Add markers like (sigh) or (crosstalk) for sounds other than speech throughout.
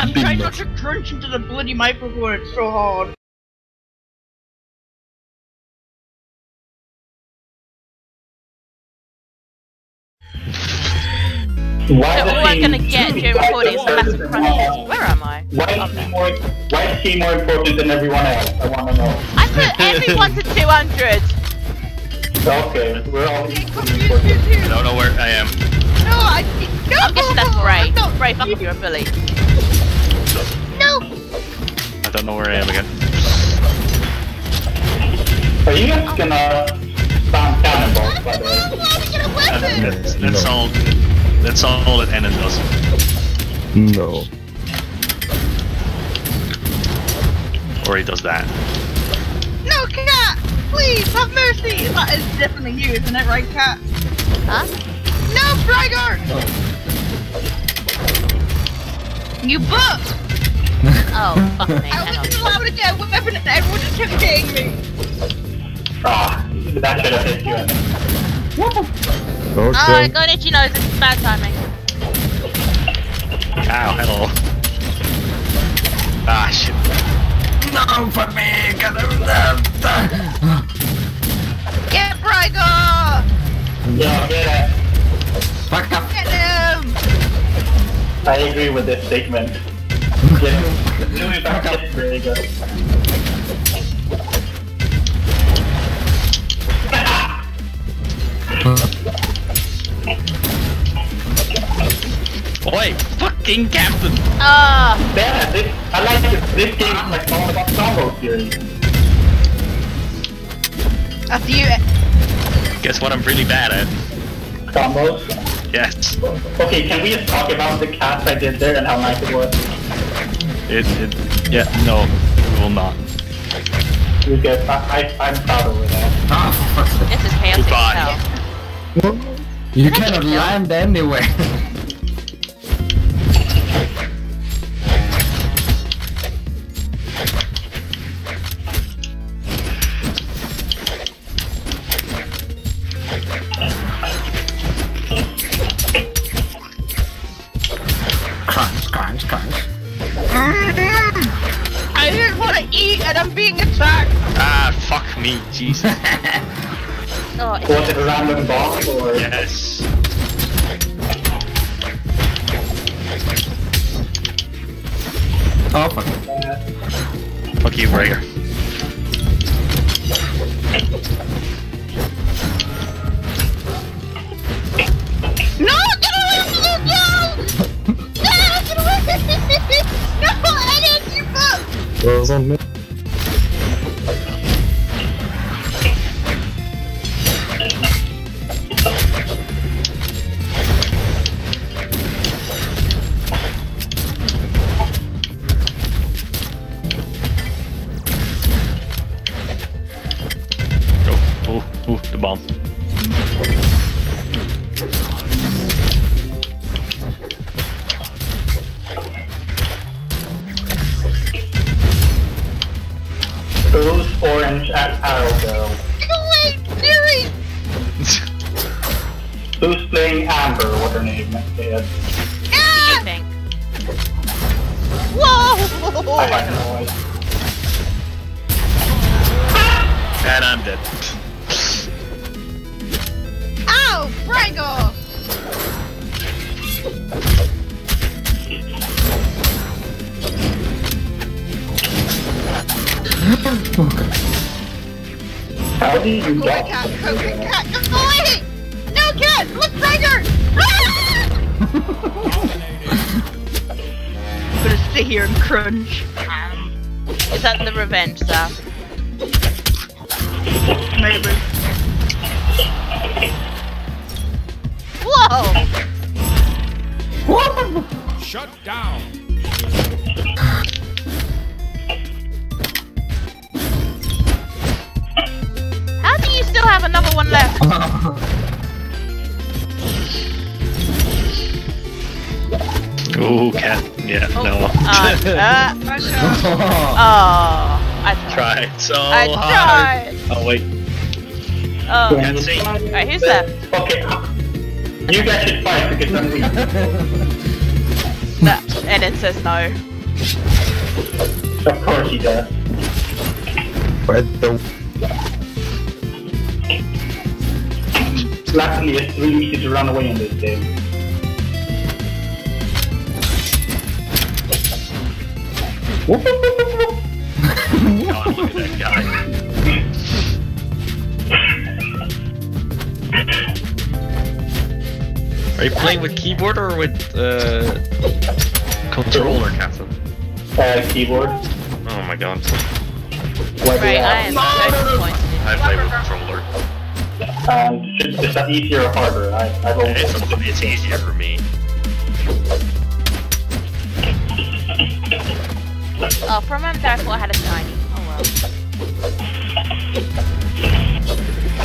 I'm trying not to crunch into the bloody microphone, it's so hard. Why So does all I'm gonna get during why recording is a massive he- crunch. Where am I? Why is he more? Why is he more important than everyone else? I want to know. I put everyone to (laughs) 200! Okay, we're all equally I don't know where I am. No, I. No! I'm guessing that's Bray. Bray, fuck off, you're a bully. No! I don't know where I am again. Are you guys gonna spam cannonballs, by the way? That's, that's all. That's all that Enen does. No. Or he does that. No, cat! Please, have mercy! That is definitely you, isn't it, right, cat? Huh? No, Frygor! Oh. You book! (laughs) oh, fuck me, I wasn't allowed to get a weapon and everyone just kept hitting me! Ah, that should have hit you. Okay. Alright, go and you know this is bad timing. Ow, hello. Ah, shit. No, fuck me! I agree with this statement. Get Louis back is very good. Oi, fucking captain! Ah! Damn it, this, I like this. This game is like all about combo series. After you. Guess what I'm really bad at? Combos. Yes. Okay, can we just talk about the cast I did there and how nice it was? It, it, yeah, no, we will not. Because I, I, I'm proud over that. Ah, for fuck's sake. This is chaotic Goodbye. as hell. You cannot land anywhere. (laughs) didn't want to eat and I'm being attacked! Ah, fuck me, Jesus. (laughs) Oh, it's Was it a random box or? yes. Oh, fuck. Fuck you, Rager. Was on me. Oh, Go. Ooh, ooh, the er bomb. Who's orange at arrow go? Get Siri! Who's playing Amber? What her name is? Ah! think? Whoa! I have no idea. And I'm dead. Ow, Frango! How do you Go away, get? cat! Go cat! Go away! No, cat! Look, Frango! Ah! I'm gonna sit here and crunch. Is that the revenge stuff? Maybe. Whoa! Shut down. Have another one left? (laughs) Ooh, cat. Yeah, no. Uh, uh, (laughs) (laughs) oh, I tried. tried so I hard. tried. Oh wait, Oh, can't see. alright, who's left? Okay, you guys should fight because I'm weak. That, and it says no. Of course he does. Where the Luckily, it's really easy to run away in this game. God, look at that guy. Are you playing with keyboard or with uh, controller, Captain? Uh, keyboard. Oh my god. Whether Right, I am so disappointed. I play with controller. And should, is that easier or harder? I, I've always It's, it's easier for me. Oh, for a moment there I thought I had a shiny. Oh well.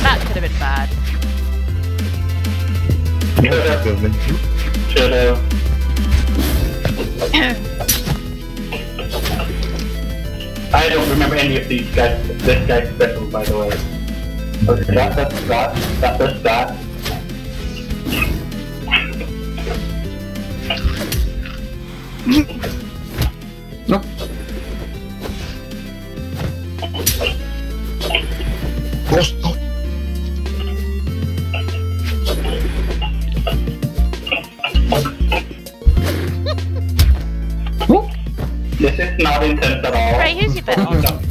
That could have been bad. should (coughs) have. I don't remember any of these guys. This guy's special, by the way. Okay, that, that's that. That, that's that. Nope. This is not intense at all. Right, who's your best? (laughs)